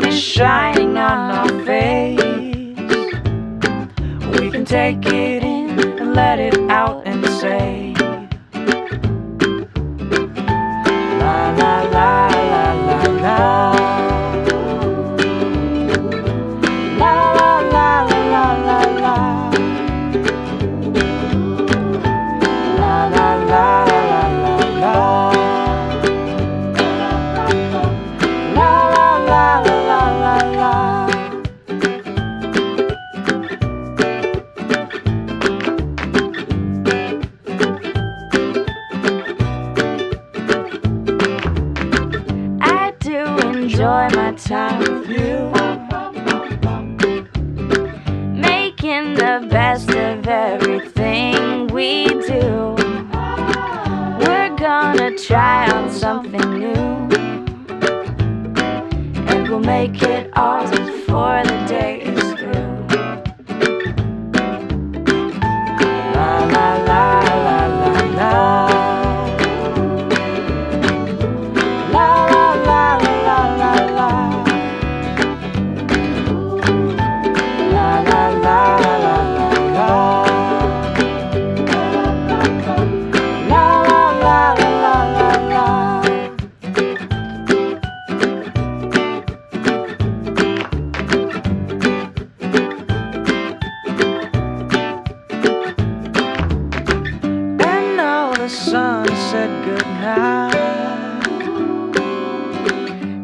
sun is shining on our face. We can take it in and let it out and say. Time with you. Making the best of everything we do. We're gonna try on something new. And we'll make it ours before said goodnight.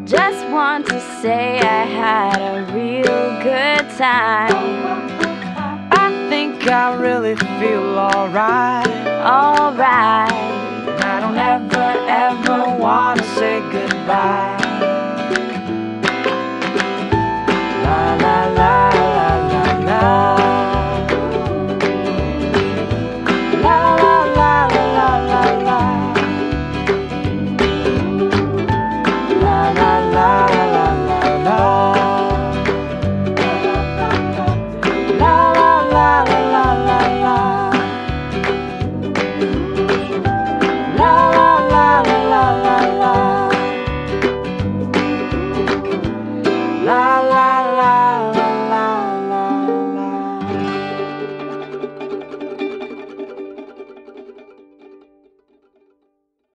Just want to say I had a real good time. I think I really feel alright. Alright.